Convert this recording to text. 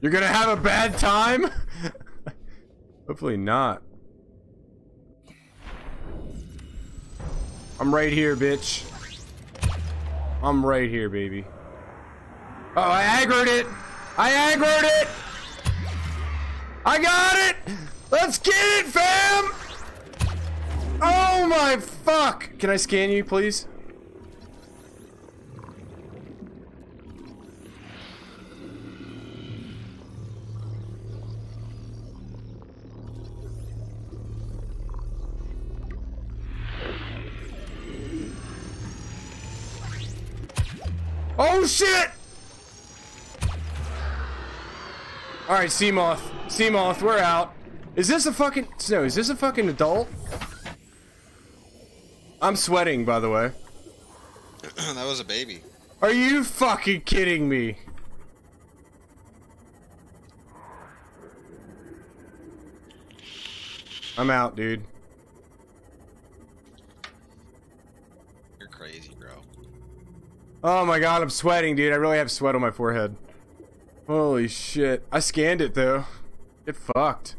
You're gonna have a bad time? Hopefully not. I'm right here, bitch. I'm right here, baby. Oh, I aggroed it! I aggroed it! I got it! Let's get it, fam! Oh my fuck! Can I scan you, please? Oh shit! Alright, Seamoth. Seamoth, we're out. Is this a fucking... Snow, is this a fucking adult? I'm sweating, by the way. that was a baby. Are you fucking kidding me? I'm out, dude. You're crazy, bro. Oh my god, I'm sweating, dude. I really have sweat on my forehead. Holy shit. I scanned it, though. It fucked.